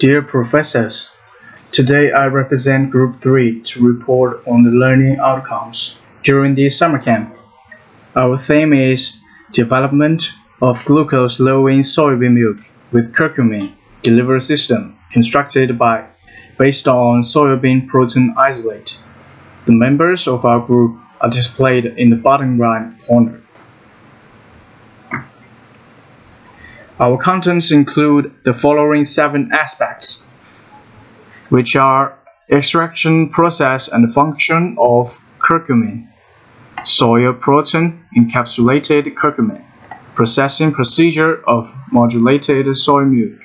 Dear professors, today I represent Group 3 to report on the learning outcomes during the summer camp. Our theme is Development of Glucose-Lowering Soybean Milk with Curcumin Delivery System constructed by based on soybean protein isolate. The members of our group are displayed in the bottom right corner. Our contents include the following seven aspects, which are extraction process and function of curcumin, soy protein encapsulated curcumin, processing procedure of modulated soy milk,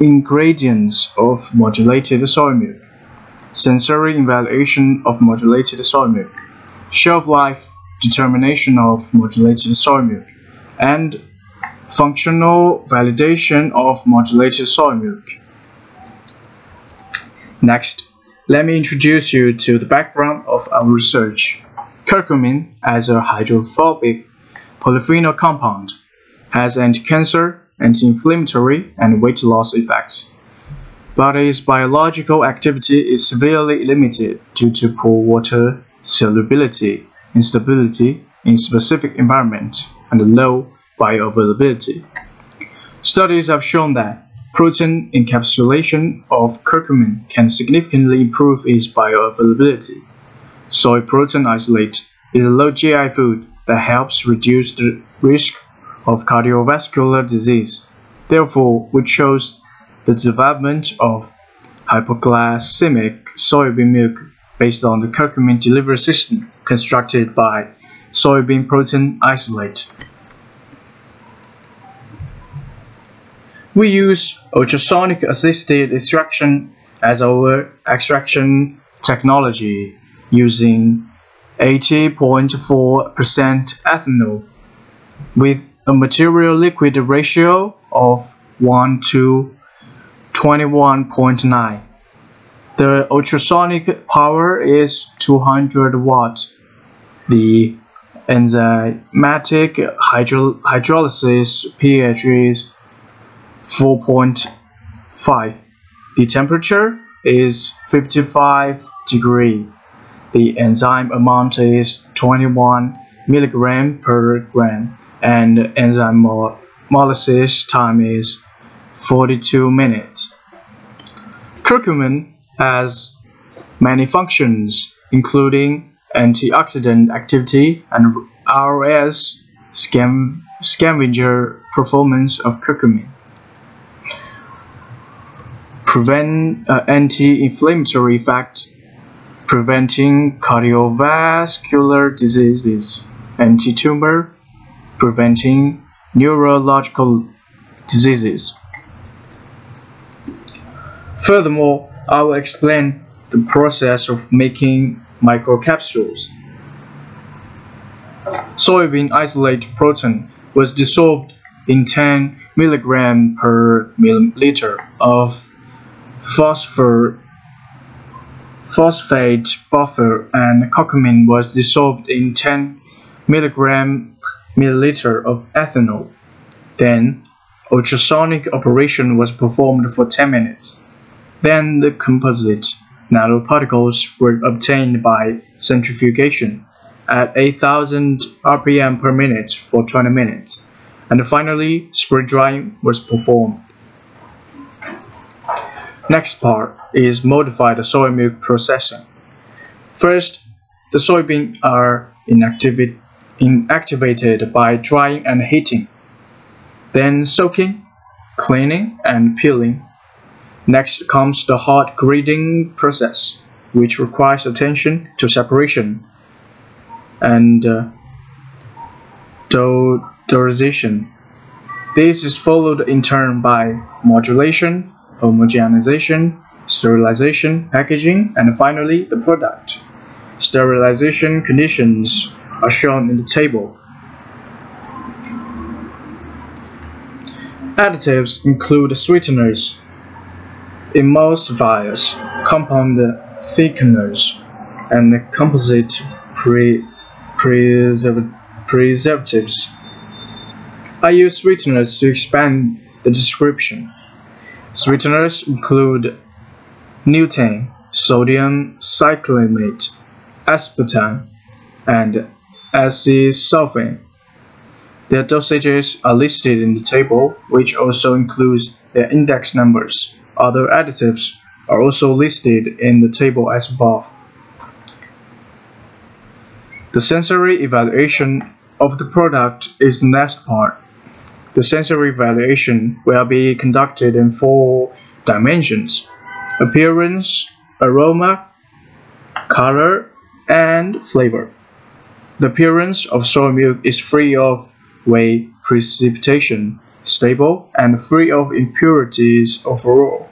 ingredients of modulated soy milk, sensory evaluation of modulated soy milk, shelf life determination of modulated soy milk, and functional validation of modulated soy milk. Next, let me introduce you to the background of our research. Curcumin as a hydrophobic polyphenol compound has anti-cancer, anti-inflammatory, and weight loss effects. But its biological activity is severely limited due to poor water solubility, instability in specific environment, and low bioavailability. Studies have shown that protein encapsulation of curcumin can significantly improve its bioavailability. Soy protein isolate is a low GI food that helps reduce the risk of cardiovascular disease. Therefore, we chose the development of hypoglycemic soybean milk based on the curcumin delivery system constructed by soybean protein isolate. We use ultrasonic assisted extraction as our extraction technology using 80.4% ethanol with a material liquid ratio of 1 to 21.9. The ultrasonic power is 200 watts. The enzymatic uh, hydro hydrolysis pH is 4.5. The temperature is 55 degree. The enzyme amount is 21 milligram per gram and enzyme molasses time is 42 minutes. Curcumin has many functions, including antioxidant activity and RS scavenger performance of curcumin. Prevent uh, anti-inflammatory effect, preventing cardiovascular diseases, anti-tumor, preventing neurological diseases. Furthermore, I will explain the process of making microcapsules. Soybean isolate protein was dissolved in 10 mg per milliliter of phosphor, phosphate buffer and curcumin was dissolved in 10 mg milliliter of ethanol. Then, ultrasonic operation was performed for 10 minutes. Then the composite nanoparticles were obtained by centrifugation at 8000 rpm per minute for 20 minutes. And finally, spray drying was performed. Next part is modified soy milk processing. First, the soybeans are inactivated inactivated by drying and heating, then soaking, cleaning, and peeling. Next comes the hot grading process, which requires attention to separation and uh, deodorization. This is followed in turn by modulation, homogenization, sterilization, packaging, and finally the product. Sterilization conditions are shown in the table. Additives include sweeteners, emulsifiers, compound thickeners, and composite pre preserv preservatives. I use sweeteners to expand the description. Sweeteners include neotame, sodium cyclamate, aspartame, and acesulfame. Their dosages are listed in the table, which also includes their index numbers. Other additives are also listed in the table as above. The sensory evaluation of the product is the next part. The sensory evaluation will be conducted in four dimensions appearance, aroma, color, and flavor. The appearance of soy milk is free of whey precipitation, stable, and free of impurities overall,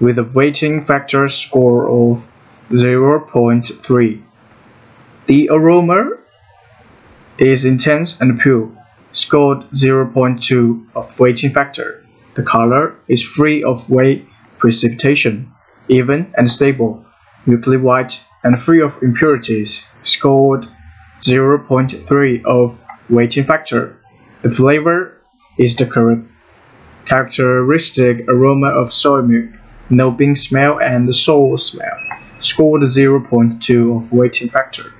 with a weighting factor score of 0.3. The aroma is intense and pure, scored 0.2 of weighting factor. The color is free of whey precipitation, even and stable, milky white, and free of impurities, scored 0.3 of weighting factor. The flavor is the characteristic aroma of soy milk, no bean smell and the sour smell, scored 0.2 of weighting factor.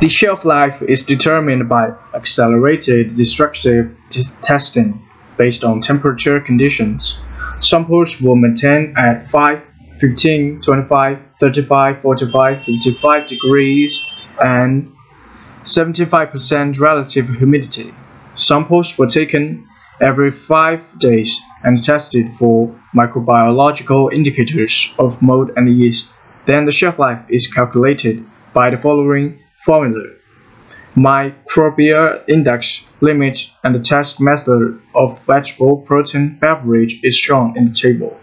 The shelf life is determined by accelerated destructive testing based on temperature conditions. Samples will maintain at 5, 15, 25, 35, 45, 55 degrees and 75% relative humidity. Samples were taken every 5 days and tested for microbiological indicators of mold and yeast. Then the shelf life is calculated by the following formula. Microbial index limit and the test method of vegetable protein beverage is shown in the table.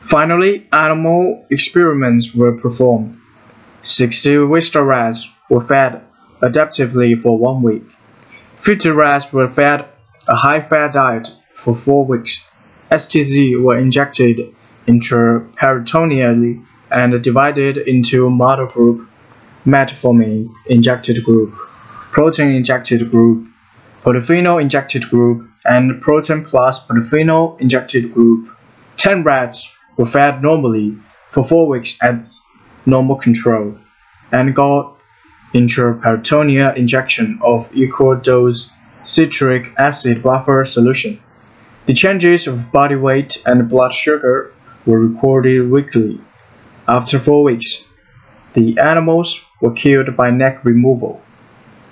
Finally, animal experiments were performed. 60 Wistar rats were fed adaptively for one week. 50 rats were fed a high-fat diet for four weeks. STZ were injected intraperitoneally and divided into model group, metformin injected group, protein injected group, polyphenol injected group, and protein plus polyphenol injected group. 10 rats were fed normally for 4 weeks at normal control and got intraperitoneal injection of equal dose citric acid buffer solution. The changes of body weight and blood sugar were recorded weekly. After four weeks, the animals were killed by neck removal.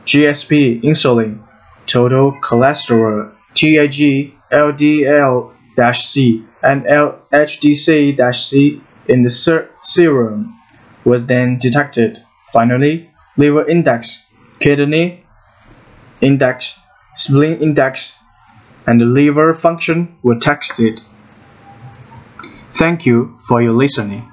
GSP insulin, total cholesterol, TAG, LDL-C, and HDC-C in the serum was then detected. Finally, liver index, kidney index, spleen index, and the liver function were tested. Thank you for your listening.